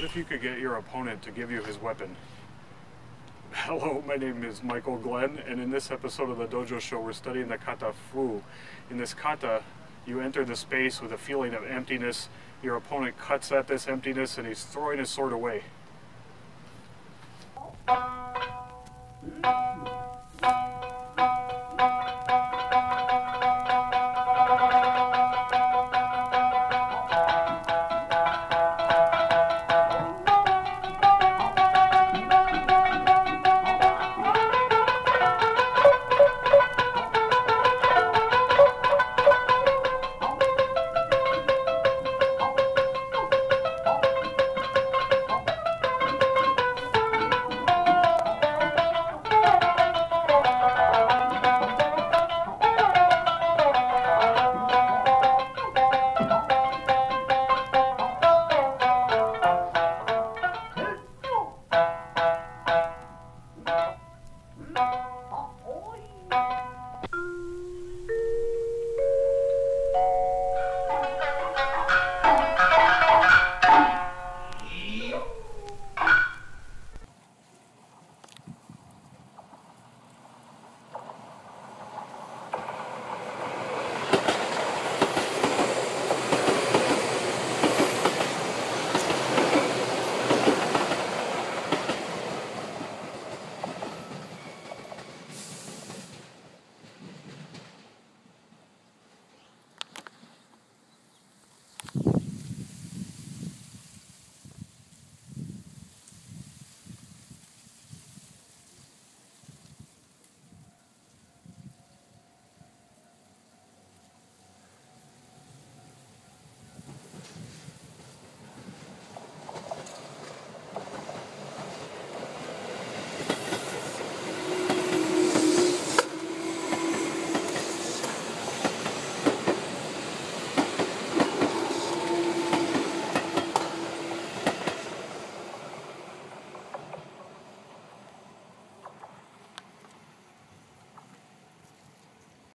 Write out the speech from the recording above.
What if you could get your opponent to give you his weapon? Hello, my name is Michael Glenn, and in this episode of the Dojo Show, we're studying the kata Fūu. In this kata, you enter the space with a feeling of emptiness. Your opponent cuts at this emptiness, and he's throwing his sword away. Hmm? 没，哦，哎。